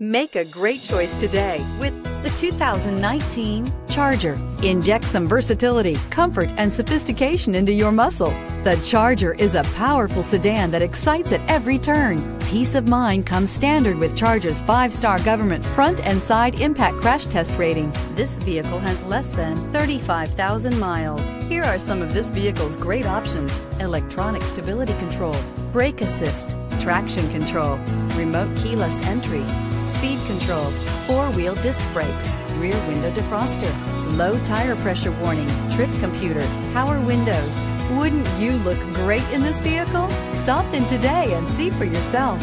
Make a great choice today with the 2019 Charger. Inject some versatility, comfort, and sophistication into your muscle. The Charger is a powerful sedan that excites at every turn. Peace of mind comes standard with Charger's five star government front and side impact crash test rating. This vehicle has less than 35,000 miles. Here are some of this vehicle's great options electronic stability control, brake assist, traction control, remote keyless entry control, four-wheel disc brakes, rear window defroster, low tire pressure warning, trip computer, power windows. Wouldn't you look great in this vehicle? Stop in today and see for yourself.